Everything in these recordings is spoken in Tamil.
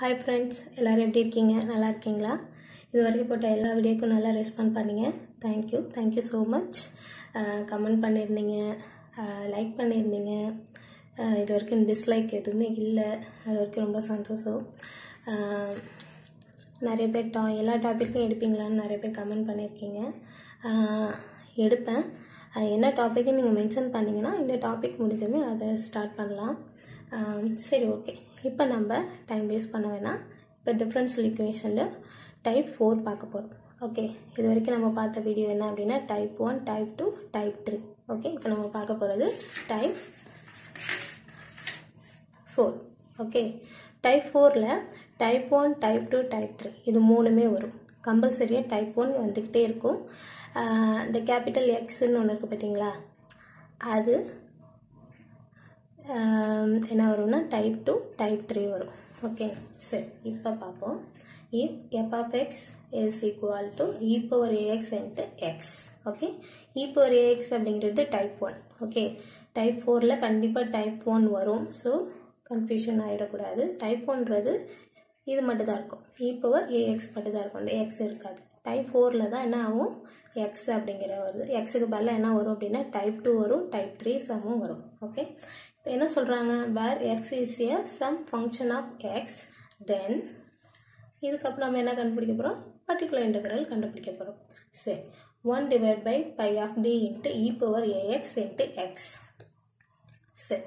ஹாய் ஃப்ரெண்ட்ஸ் எல்லோரும் எப்படி இருக்கீங்க? நல்லா இருக்கீங்களா? இது வரைக்கும் போட்ட எல்லா வீடியோக்கும் நல்லா ரெஸ்பாண்ட் பண்ணிங்க. Thank you thank you so much comment பண்ணியிருந்தீங்க லைக் பண்ணியிருந்தீங்க இது வரைக்கும் டிஸ்லைக் எதுவுமே இல்லை. அது வரைக்கும் ரொம்ப சந்தோஷம். நிறைய பேர் டா எல்லா டாப்பிக்கும் எடுப்பீங்களான்னு நிறைய பேர் கமெண்ட் பண்ணியிருக்கீங்க எடுப்பேன். என்ன டாப்பிக்குன்னு நீங்கள் மென்ஷன் பண்ணிங்கன்னா இந்த டாபிக் முடிஞ்சோமே அதை ஸ்டார்ட் பண்ணலாம். சரி ஓகே இப்போ நம்ம டைம் வேஸ்ட் பண்ண வேணாம். இப்போ டிஃப்ரென்ஷியல் இக்குவேஷனில் டைப் ஃபோர் பார்க்க போகிறோம் ஓகே இது வரைக்கும் நம்ம பார்த்த வீடியோ என்ன அப்படின்னா type one type two type three okay இப்போ நம்ம பார்க்க போகிறது டைப் ஃபோர் ஓகே டைப் ஃபோரில் type one type two type three இது மூணுமே வரும். கம்பல்சரியாக டைப் ஒன் வந்துக்கிட்டே இருக்கும். இந்த கேபிட்டல் எக்ஸ்ன்னு ஒன்று இருக்குது பார்த்தீங்களா அது என்ன வரும்னா டைப் டூ டைப் த்ரீ வரும். ஓகே சரி இப்போ பார்ப்போம். If f x is equal to e a x and x okay e power a x அப்படிங்கிறது டைப் ஒன் ஓகே டைப் ஃபோரில் கண்டிப்பாக டைப் ஒன் வரும். ஸோ கன்ஃபியூஷன் ஆகிடக்கூடாது டைப் ஒன்றது இது மட்டும் தான் இருக்கும். E இ பவர் ஏஎக்ஸ் மட்டும் தான் இருக்கும். அந்த எக்ஸ் இருக்காது. டைப் ஃபோரில் தான் என்ன ஆகும்? எக்ஸ் அப்படிங்கிற வருது எக்ஸுக்கு பதிலாக என்ன வரும் அப்படின்னா டைப் டூ வரும் டைப் த்ரீ சமும் வரும். ஓகே என்ன சொல்கிறாங்க where x is a sum function of x then இதுக்கப்புறம் நம்ம என்ன கண்டுபிடிக்க போகிறோம் பர்டிகுலர் இன்டகிரல் கண்டுபிடிக்க போகிறோம் சரி. One divide by by of D into e power a x into x சரி.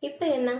இப்போ என்ன?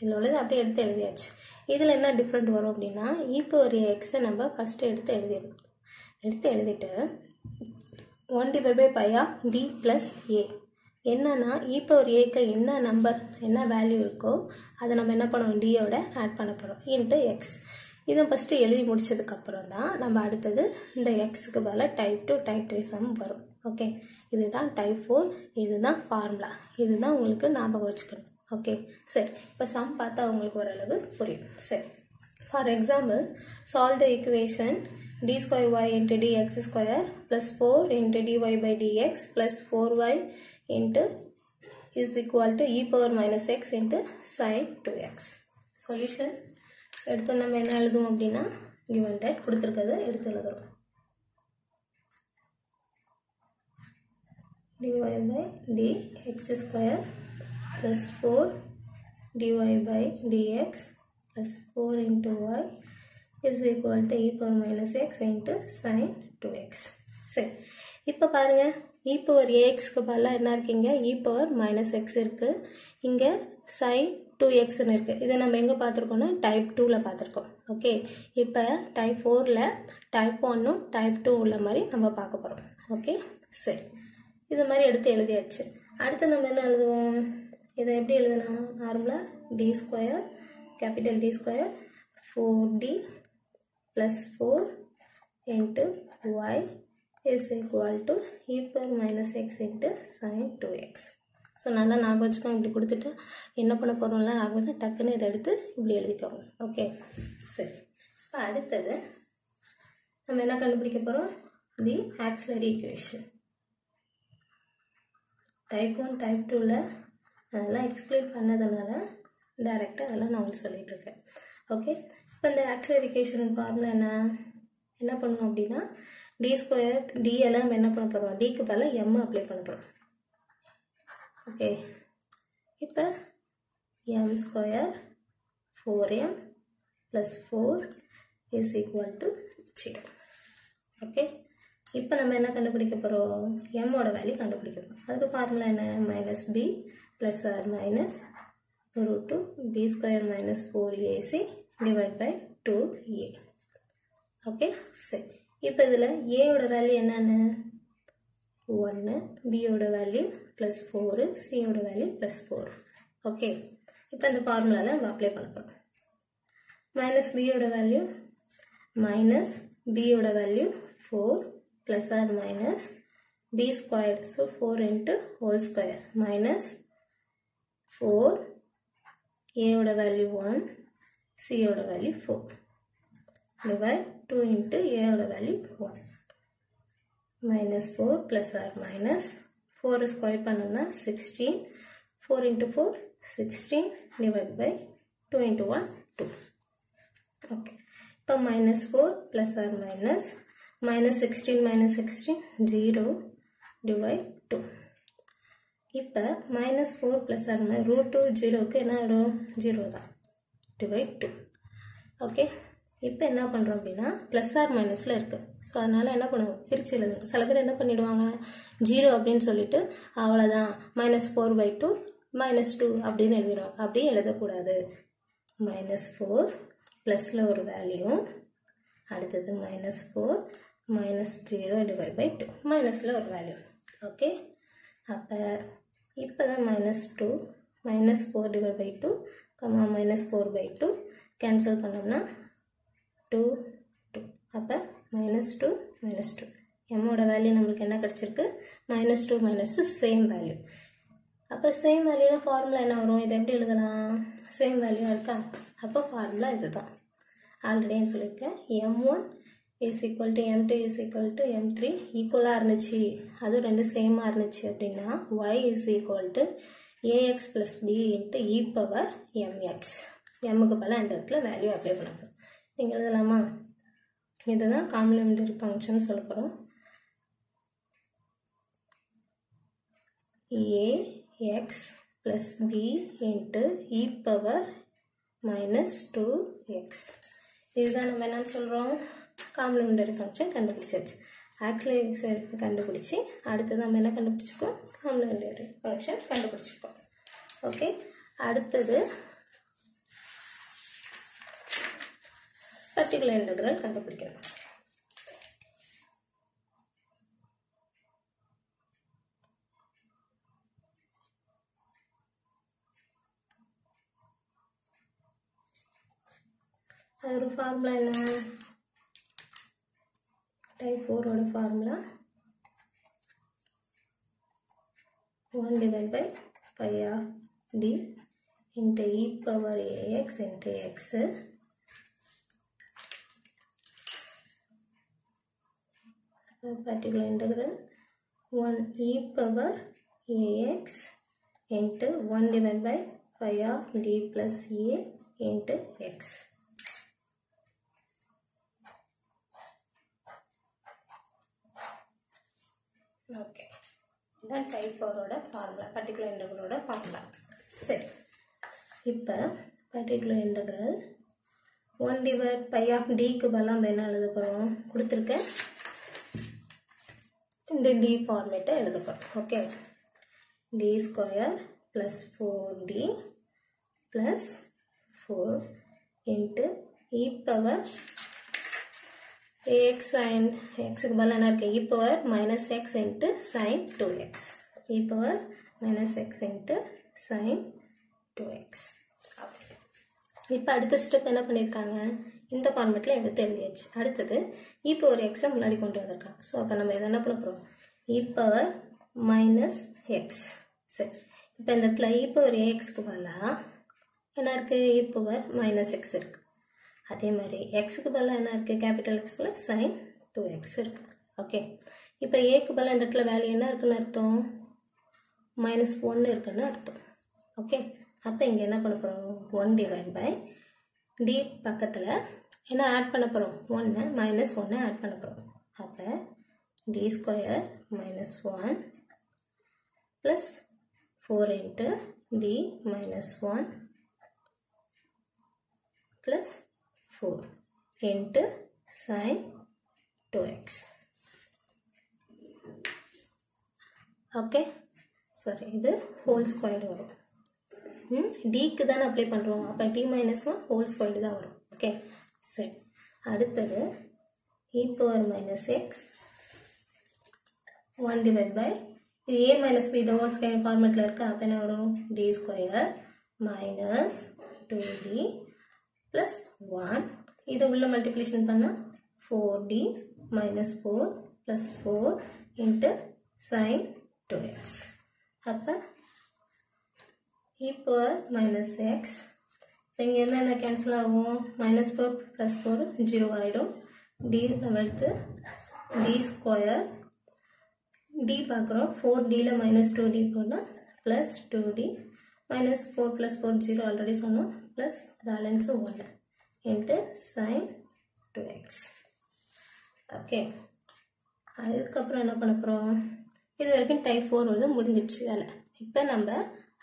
இதில் உள்ளது அப்படியே எடுத்து எழுதியாச்சு. இதில் என்ன டிஃப்ரெண்ட் வரும் அப்படின்னா இ பவர் ஏஎக்ஸை நம்ம ஃபஸ்ட்டு எடுத்து எழுதிடணும். எடுத்து எழுதிட்டு one divide by by of D plus A என்னன்னா இ பவர் ஏக்கு என்ன நம்பர் என்ன வேல்யூ இருக்கோ அதை நம்ம என்ன பண்ணுவோம்? டியோட ஆட் பண்ண போகிறோம் இன்ட்டு எக்ஸ் இதை ஃபஸ்ட்டு எழுதி முடிச்சதுக்கப்புறம் தான் நம்ம அடுத்தது இந்த எக்ஸுக்கு பதிலாக type two type three sum வரும். ஓகே இதுதான் டைப் ஃபோர் இதுதான் ஃபார்முலா இதுதான் உங்களுக்கு ஞாபகம் வச்சுக்கணும். ஓகே சரி. இப்போ சம் பார்த்தா உங்களுக்கு ஓரளவு புரியும். சரி. For example solve the equation d square y into d x square plus four into d y by d x plus four y into is equal to e power minus x into sine two x solution எடுத்து நம்ம என்ன எழுதுவோம் அப்படின்னா given that கொடுத்துருக்கதை எடுத்து எழுதுறோம். dy by dx square plus 4 dy by dx plus 4 into y is equal to e power minus x into sin 2x சரி. இப்போ பாருங்க. இ பவர் ஏஎக்ஸ்க்கு பதிலாக என்ன இருக்கீங்க? e பவர் மைனஸ் எக்ஸ் இருக்குது இங்கே sin டூ எக்ஸ்னு இருக்குது இதை நம்ம எங்கே பார்த்துருக்கோம்னா டைப் டூவில் பார்த்துருக்கோம். ஓகே இப்போ டைப் ஃபோரில் டைப் ஒன்னும் டைப் டூ உள்ள மாதிரி நம்ம பார்க்க போகிறோம் ஓகே சரி. இது மாதிரி எடுத்து எழுதியாச்சு. அடுத்து நம்ம என்ன எழுதுவோம்? இதை எப்படி எழுதுனா? நார்மலாக D square capital D square four D plus four into y is equal to e power minus x into sine two x so நல்லா ஞாபகம் வச்சுக்கோங்க இப்படி கொடுத்துட்டு என்ன பண்ண போகிறோம்ல ஞாபகம் தான் டக்குன்னு இதை எடுத்து இப்படி எழுதிக்கோங்க ஓகே சரி. இப்போ அடுத்தது நம்ம என்ன கண்டுபிடிக்க போகிறோம் the auxiliary equation type one type டூவில் அதெல்லாம் எக்ஸ்பிளைன் பண்ணதுனால டைரெக்டாக அதெல்லாம் நான் உங்களுக்கு சொல்லிகிட்ருக்கேன் ஓகே இப்போ இந்த ஆக்சரிஃபிகேஷன் ஃபார்முலா என்ன? என்ன பண்ணுவோம் அப்படின்னா டி ஸ்கொயர் டி எல்லாம் நம்ம என்ன பண்ண போகிறோம் டிக்கு பதிலாக எம் அப்ளை பண்ண போகிறோம் ஓகே இப்போ m square four m plus four is equal to zero okay இப்போ நம்ம என்ன கண்டுபிடிக்க போகிறோம் எம்மோட வேல்யூ கண்டுபிடிக்க போகிறோம் அதுக்கு ஃபார்முலா என்ன? Minus b plus or minus root two b square minus four a c divide by two a okay சரி இப்போ இதில் ஏயோட வேல்யூ என்னென்ன? ஒன்று பியோட வேல்யூ ப்ளஸ் ஃபோரு சியோட வேல்யூ ப்ளஸ் ஃபோர் ஓகே இப்போ இந்த ஃபார்முலாவில் நம்ம அப்ளை பண்ண போகிறோம் மைனஸ் பியோட வேல்யூ மைனஸ் பியோட value four plus or minus b square so four into whole square minus four ஏயோட value one சியோட value four divide two into ஏவோட value one minus four plus or minus four square பண்ணோம்னா sixteen four into four sixteen divide by two into one two okay இப்போ minus four plus or minus minus sixteen minus sixteen zero divide two இப்போ minus four plus or my root two ஜீரோவுக்கு என்ன ஆகிடும் ஜீரோ தான். டிவைட் டூ ஓகே இப்போ என்ன பண்ணுறோம் அப்படின்னா ப்ளஸ் ஆர் மைனஸில் இருக்குது ஸோ அதனால் என்ன பண்ணுவோம்? பிரித்து எழுதுங்க. சில பேர் என்ன பண்ணிவிடுவாங்க ஜீரோ அப்படின்னு சொல்லிட்டு அவ்வளோதான் minus four by two minus two அப்படின்னு எழுதிடும் அப்படியே எழுதக்கூடாது. மைனஸ் ஃபோர் ப்ளஸில் ஒரு வேல்யூ அடுத்தது minus four minus zero divide by two மைனஸில் ஒரு வேல்யூ ஓகே அப்போ இப்போ தான் minus two minus four divide by two comma minus four by two cancel பண்ணோம்னா டூ டூ அப்போ மைனஸ் டூ மைனஸ் டூ எம்மோட வேல்யூ நம்மளுக்கு என்ன கிடச்சிருக்கு? Minus two minus two same value அப்போ சேம் வேல்யூனா ஃபார்முலா என்ன வரும்? இதை எப்படி எழுதலாம்? சேம் வேல்யூ இருக்கா? அப்போ ஃபார்முலா இதுதான். ஆல்ரெடி நான் சொல்லியிருக்கேன். M one is equal to M two is equal to M three ஈக்குவலாக இருந்துச்சு. அதுவும் ரெண்டு சேமாக இருந்துச்சு அப்படின்னா Y is equal to A X plus B into E power M X எம்முக்கு பதிலாக இந்த இடத்துல வேல்யூ அப்ளை பண்ண போகிறோம் நீங்கள் எழுதலாமா? இதுதான் காம்ப்ளிமெண்டரி ஃபங்க்ஷன் சொல்ல போகிறோம் A X plus B into E power minus two X இதுதான் நம்ம என்னென்னு சொல்கிறோம் காம்ப்ளிமெண்டரி ஃபங்க்ஷன் கண்டுபிடிச்சிருச்சு ஆக்சிலரி கண்டுபிடிச்சி அடுத்தது நம்ம என்ன கண்டுபிடிச்சிருக்கோம்? காம்ப்ளிமெண்டரி ஃபங்க்ஷன் கண்டுபிடிச்சிருக்கோம். ஓகே அடுத்தது பர்டிகுலர் இன்டகிரல் கண்டுபிடிக்கணும். ஒரு ஃபார்முலா என்ன? டைப் ஃபோரோட formula one divide by by of D into E power A X into X particular integral 1 e power ax into 1 divided by phi of d plus a into x. Okay இதான் டைப் ஃபோரோட ஃபார்முலா பர்டிகுலர் இன்டகிரலோட ஃபார்முலா சரி இப்போ particular integral one divide by of டிக்கு பதிலாக என்ன எழுத போகிறோம் கொடுத்துருக்கேன் இந்த டி ஃபார்மேட்டை எழுத போகிறோம் okay D square plus four D plus four into E power A X sine எக்ஸுக்கு பதில் என்ன இருக்குது E power minus X into sine two X E power minus X into sine two X இப்போ அடுத்த ஸ்டெப் என்ன பண்ணியிருக்காங்க இந்த ஃபார்மேட்டில் எடுத்து எழுதியாச்சு. அடுத்தது இப்போ ஒரு எக்ஸை முன்னாடி கொண்டு வந்திருக்காங்க. ஸோ அப்போ நம்ம இதை என்ன பண்ண போகிறோம் இ e மைனஸ் எக்ஸ் சரி. இப்போ இந்த இடத்துல இப்பவர் ஏஎக்ஸ்க்கு e பதிலாக என்ன இருக்குது இ e மைனஸ் எக்ஸ் இருக்குது அதே மாதிரி எக்ஸுக்கு பதிலாக என்ன இருக்குது capital X plus sine two X இருக்குது ஓகே இப்போ ஏக்கு பதிலாக இந்த இடத்துல வேல்யூ என்ன இருக்குன்னு அர்த்தம்? மைனஸ் ஒன்று இருக்குன்னு அர்த்தம். ஓகே அப்போ இங்கே என்ன பண்ண போகிறோம் ஒன் டிவைட் பை டி பக்கத்தில் என்ன ஆட் பண்ண போகிறோம் ஒன்று மைனஸ் ஒன்று ஆட் பண்ண போகிறோம் அப்போ D square minus one plus four into D minus one plus four into sine two X okay sorry இது ஹோல் ஸ்கொயர்டு வரும். டிக்கு தானே அப்ளை பண்ணுறோம் அப்போ D minus one whole squared தான் வரும். ஓகே சரி. அடுத்தது E power minus X one divide by இது ஏ மைனஸ் பி இந்த ஒன் ஸ்கேன் ஃபார்மெட்டில் இருக்குது அப்போ என்ன வரும்? D square minus two D plus one இதை உள்ள மல்டிப்ளிகேஷன் பண்ணால் four D minus four plus four into sine two X அப்போ இ பவர் மைனஸ் எக்ஸ் இப்போ இங்கே என்ன கேன்சல் ஆகும்? Minus four plus four zero ஆகிடும் டி லெவல்த்து டி ஸ்கொயர் டி பார்க்குறோம். ஃபோர் டியில் மைனஸ் டூ டி போனால் plus two D minus four plus four zero already சொன்னோம். ப்ளஸ் பேலன்ஸு ஒன்று into sine two X okay அதுக்கப்புறம் என்ன பண்ண போகிறோம் இது வரைக்கும் டைப் ஃபோர் வந்து முடிஞ்சிடுச்சு வேலை. இப்போ நம்ம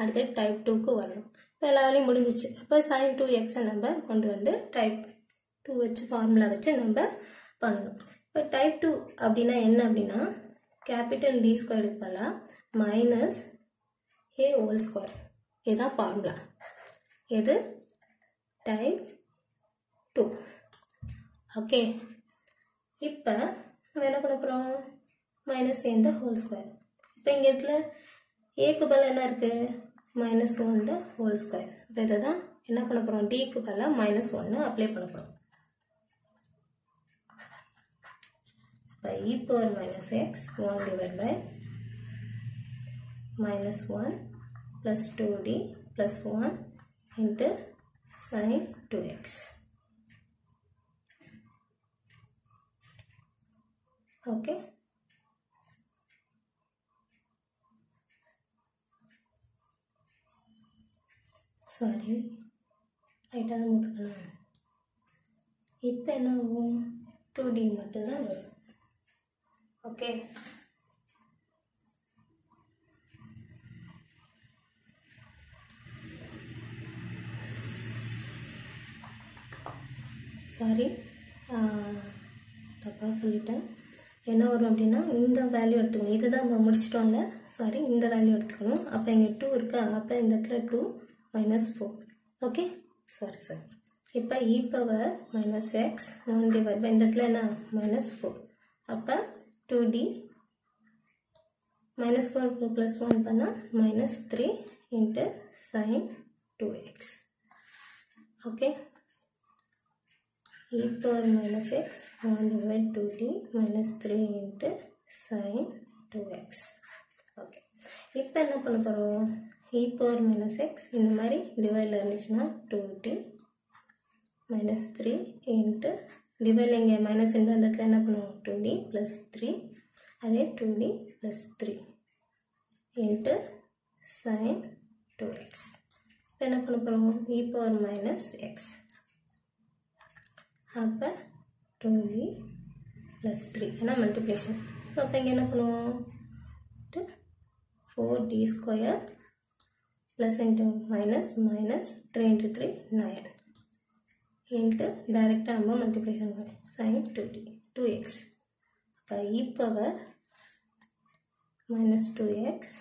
அடுத்து டைப் டூக்கு வரணும். எல்லா வேலையும் முடிஞ்சிச்சு. அப்போ சைன் டூ எக்ஸை நம்ம கொண்டு வந்து டைப் டூ வச்சு ஃபார்முலா வச்சு நம்ம பண்ணணும். இப்போ டைப் டூ அப்படின்னா என்ன அப்படின்னா கேபிட்டல் டி ஸ்கொயருக்கு பதிலாக மைனஸ் ஏ ஹோல் ஸ்கொயர் இதுதான் ஃபார்முலா எது டைப் டூ ஓகே இப்போ நம்ம என்ன பண்ண போகிறோம் மைனஸ் இந்த ஹோல் ஸ்கொயர் இப்போ இங்கே இதில் ஏக்கு பதில் என்ன இருக்குது minus one the whole square இப்போ இதை தான் என்ன பண்ண போகிறோம் டிக்கு பதிலாக மைனஸ் ஒன்று அப்ளை பண்ண போகிறோம் இப்போ E power minus X one divide by minus one plus two D plus one into sine two X okay sorry ரைட்டாக தான் போட்டுக்கணும் இப்போ என்ன ஆகும்? டூ டி மட்டும்தான் வரும். ஓகே சாரி தப்பாக சொல்லிட்டேன். என்ன வரும் அப்படின்னா இந்த வேல்யூ எடுத்துக்கணும். இதுதான் நம்ம முடிச்சிட்டோம்ல. சாரி இந்த வேல்யூ எடுத்துக்கணும். அப்போ இங்கே டூ இருக்கா. அப்போ இந்த இடத்துல two minus four okay sorry sir இப்போ E power minus X one divide by இந்த இடத்துல என்ன? மைனஸ் ஃபோர் அப்போ two D minus four plus one பண்ணால் minus three into sine two X okay E power minus X one x 1 divided 2t minus 3 into sin 2x okay இப்போ என்ன பண்ண போகிறோம் இ பவர் மைனஸ் எக்ஸ் இந்த மாதிரி டிவைடில் இருந்துச்சுன்னா two D minus three into டிவைடில் இங்கே மைனஸ் இந்த இடத்துல என்ன பண்ணுவோம்? டூ டி ப்ளஸ் த்ரீ அதே two D plus three into sine two X இப்போ என்ன பண்ண போகிறோம் இ பவர் மைனஸ் எக்ஸ் அப்போ டூ டி ப்ளஸ் த்ரீ ஏன்னா மல்டிப்ளேஷன் ஸோ அப்போ இங்கே என்ன பண்ணுவோம்? Four D square plus into minus minus three into three nine into direct நம்ம multiplication பண்ணோம் sin two D two X இப்போ E power minus two X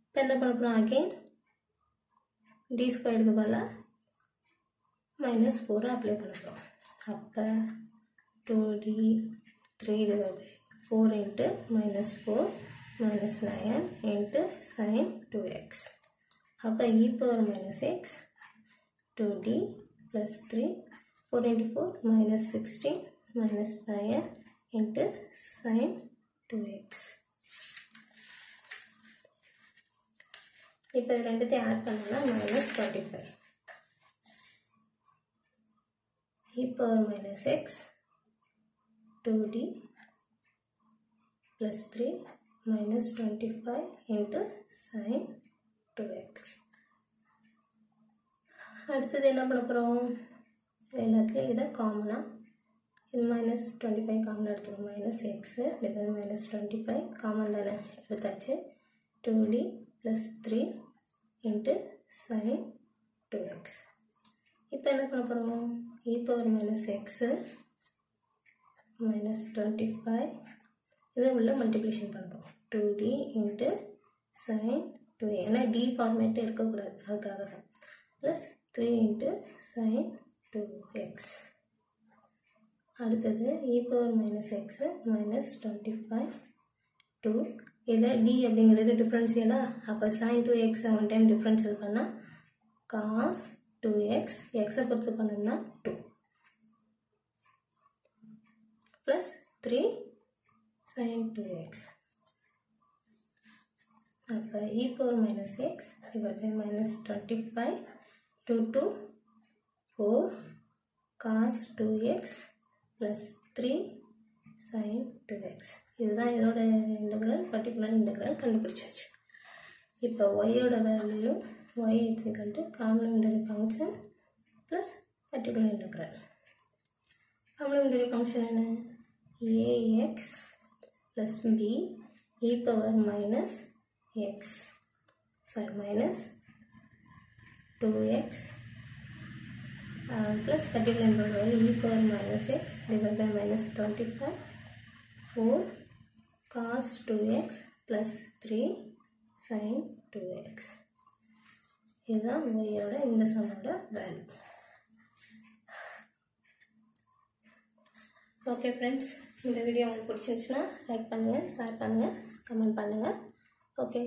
இப்போ என்ன பண்ண போகிறோம் அகெயின் டி ஸ்கொயருக்கு பதிலாக மைனஸ் ஃபோரை அப்ளை பண்ண போகிறோம் அப்போ two D three divide by four into minus four minus nine into sine two X அப்போ E power minus X two D plus three four into four minus sixteen minus nine into sine two X இப்போ ரெண்டுத்தையும் ஆட் பண்ணோம்னா minus twenty five e power minus x 2d plus 3 minus 25 into two X அடுத்தது என்ன பண்ண போகிறோம் எல்லாத்துலேயும் இதை காமனாக இது மைனஸ் டுவெண்ட்டி ஃபைவ் காமனாக எடுத்துக்கோம் minus X divide minus twenty five common தானே? எடுத்தாச்சு. Two D plus three into sine two X இப்போ என்ன பண்ண போகிறோம் E power minus X minus twenty five இது உள்ள மல்டிப்ளிகேஷன் பண்ணுறோம் two D into sine two ஏன்னா டி ஃபார்மேட்டு இருக்கக்கூடாது. அதுக்காக தான். Plus three into sine two X அடுத்தது E power minus X minus twenty five two இதில் டி அப்படிங்கிறது டிஃப்ரென்ஷியலா அப்போ சைன் டூ எக்ஸை ஒன் டைம் டிஃப்ரென்ஷியல் பண்ணால் காஸ் டூ எக்ஸ் எக்ஸை பொறுத்து பண்ணோம்னா two plus three sine two X அப்போ E power minus X divide by minus twenty five two two four cos two X plus three sine two X இதுதான் இதோட இன்டகிரல் பர்டிகுலர் இன்டகிரல் கண்டுபிடிச்சாச்சு. இப்போ ஒய்யோட value y is equal to complementary function plus particular integral. Function என்ன? A X plus B E power minus x sorry minus 2x uh, plus particular interval e power minus x divided by minus 25 4 cos 2x plus 3 sin 2x இதுதான் ஒய்யோட இந்த சமோட வேல்யூ ஓகே ஃப்ரெண்ட்ஸ் இந்த வீடியோ உங்களுக்கு பிடிச்சிருந்துச்சுன்னா லைக் பண்ணுங்கள் ஷேர் பண்ணுங்கள் கமெண்ட் பண்ணுங்கள் ஓகே